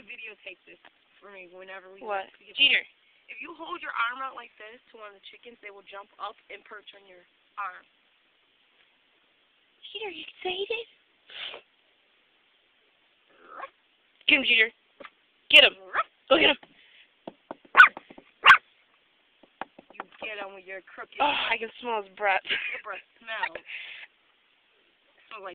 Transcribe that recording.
to videotape this for me whenever we What? get- Jeter. If you hold your arm out like this to one of the chickens, they will jump up and perch on your arm. Jeter, you excited? Get him, Jeter. Get him. Go get him. You get him with your crooked Oh, I can smell his breath. your breath smells.